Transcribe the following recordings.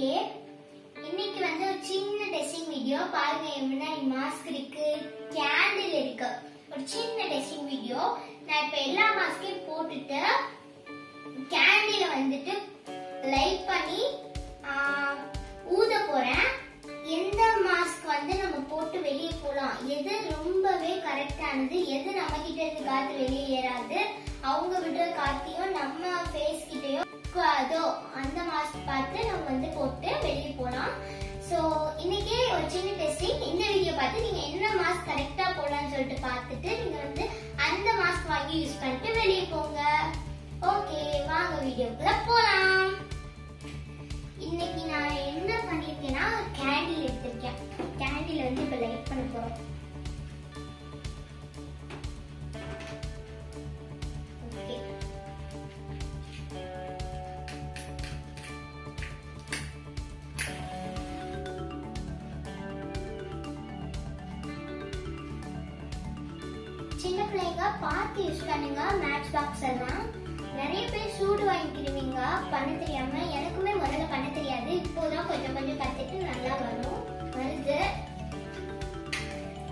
Okay. இன்னைக்கு வந்து ஒரு சின்ன டெஸ்டிங் வீடியோ பாருங்க என் முன்னாடி மாஸ்க் இருக்கு. கேண்டில் இருக்கு. ஒரு சின்ன டெஸ்டிங் வீடியோ நான் இப்ப எல்லா மாஸ்கையும் போட்டுட்டு கேண்டில வந்துட்டு லைட் பண்ணி ஊத போறேன். எந்த மாஸ்க் வந்து நம்ம போட்டு வெளியே போலாம்? எது ரொம்பவே கரெக்டானது எது நம்ம கிட்ட இருந்து காத்து வெளியே ஏறாது? அவங்க விடுற காத்தையும் நம்ம ஃபேஸ் கிட்டயும் அதோ அந்த மாஸ்க் பார்த்து நம்ம வந்து போட்டு வெளியே போகலாம் ஸோ இன்னைக்கே ஒரு சின்ன டெஸ்டிங் இந்த வீடியோ பார்த்து நீங்கள் என்ன மாஸ்க் கரெக்டாக போடலாம்னு சொல்லிட்டு பார்த்துட்டு நீங்கள் வந்து அந்த மாஸ்க் வாங்கி யூஸ் பண்ணிட்டு வெளியே போங்க. ஓகே வாங்க வீடியோக்குள்ள போகலாம் இன்னைக்கு நான் என்ன பண்ணியிருக்கேன்னா கேண்டில் எடுத்திருக்கேன். கேண்டில் வந்து இப்போ லைட் பண்ண போகிறோம் சின்ன பிள்ளைங்க பார்த்து யூஸ் பண்ணுங்க மேட்ச் பாக்ஸ் எல்லாம். நிறைய பேர் சூடு வாங்கிக்கிடுவீங்க பண்ண தெரியாம. எனக்குமே முதல்ல பண்ண தெரியாது. இப்போதான் கொஞ்சம் கொஞ்சம் கத்துட்டு நல்லா வரும். வருது.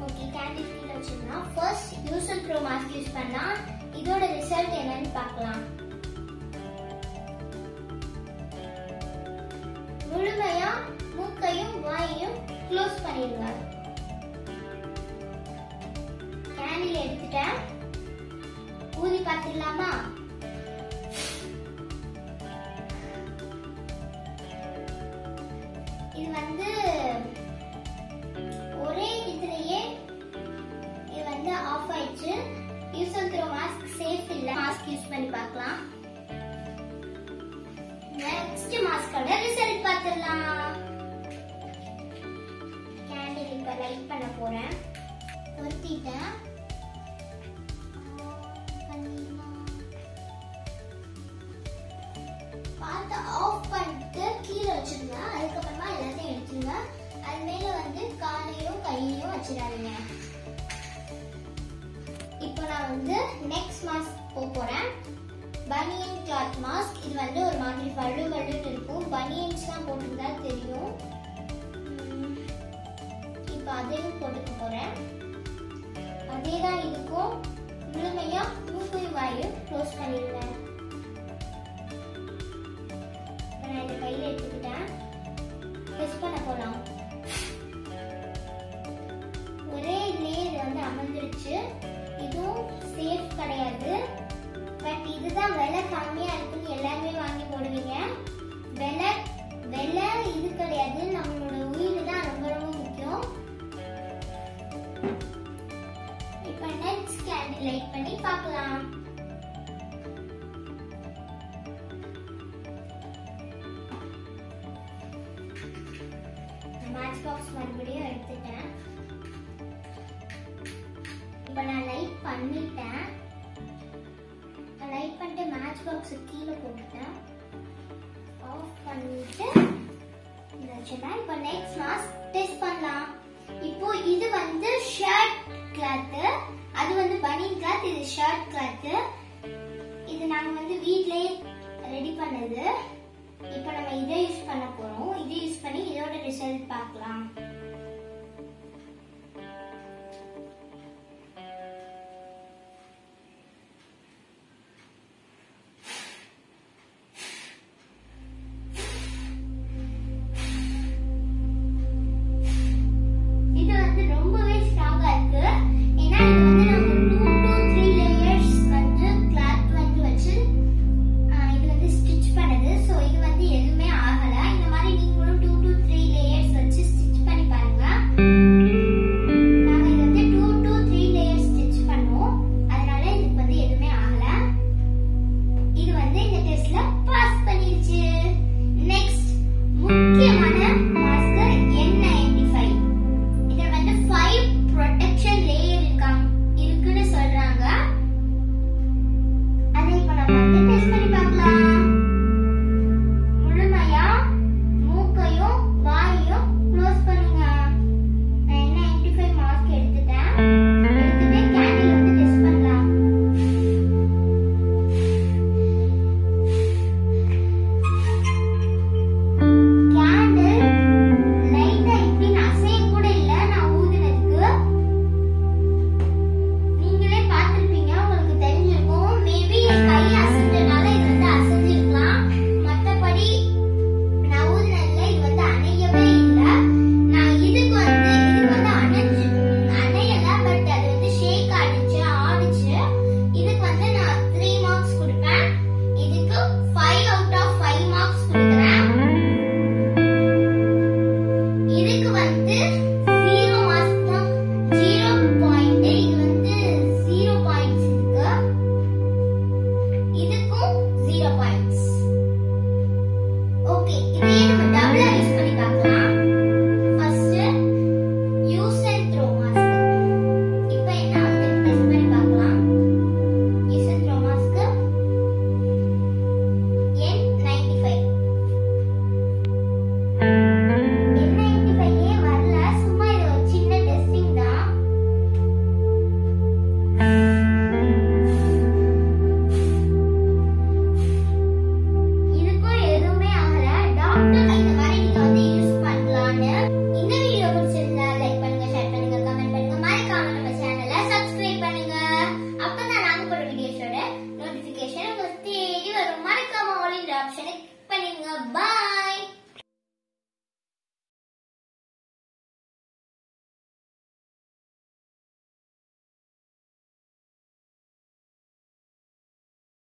ஓகே கேண்டி கீழே வச்சுருந்தா ஃபர்ஸ்ட் யூசல் ப்ரோ மாஸ்க் யூஸ் பண்ணா இதோட ரிசல்ட் என்னன்னு பார்க்கலாம். முழுமையா மூக்கையும் வாயையும் க்ளோஸ் பண்ணிடுவாங்க கேண்டில் எடுத்துட்டேன். ஊதி பார்த்துடலாமா இது வந்து ஒரே இதுலயே இது வந்து ஆஃப் ஆயிடுச்சு. யூஸ் த்ரோ மாஸ்க் சேஃப் இல்ல. மாஸ்க் யூஸ் பண்ணி பார்க்கலாம். நெக்ஸ்ட் மாஸ்கோட ரிசல்ட் பார்த்துடலாம். கேண்டில் இப்ப லைட் பண்ண போறேன். பொருத்திட்டேன். பார்த்து ஆஃப் பண்ணிட்டு கீழே வச்சிருங்க. அதுக்கப்புறமா எல்லாத்தையும் எடுத்துருங்க. அது மேல வந்து காலையும் கையையும் வச்சிடாதீங்க. இப்போ நான் வந்து நெக்ஸ்ட் மாஸ்க் போக போறேன். பனியன் கிளாத் மாஸ்க் இது வந்து ஒரு மாதிரி வலு வலுன்னு இருக்கும். பனியன்ஸ்லாம் போட்டிருந்தா தெரியும். இப்போ அதையும் போட்டுக்க போறேன். அதே தான் இதுக்கும் முழுமையா மூக்கு வாயு க்ளோஸ் பண்ணிடுவேன் நான் இந்த கையில் எடுத்துக்கிட்டேன். டெஸ்ட் பண்ண போகலாம் மேட்ச் பாக்ஸ் மறுபடியும் எடுத்துட்டேன். இப்போ நான் லைட் பண்ணிட்டேன். லைட் பண்ணிட்டு மேட்ச் பாக்ஸ் கீழே போட்டுட்டேன். ஆஃப் பண்ணிட்டு வச்சுட்டேன். இப்போ நெக்ஸ்ட் மாஸ்க் டெஸ்ட் பண்ணலாம். இப்போ இது வந்து ஷர்ட் கிளாத் அது வந்து பனியன் கிளாத் இது ஷர்ட் கிளாத் இது நாங்க வந்து வீட்லயே ரெடி பண்ணது. இப்போ நம்ம இதை யூஸ் பண்ண போறோம். இதை யூஸ் பண்ணி இதோட ரிசல்ட் பார்க்கலாம்.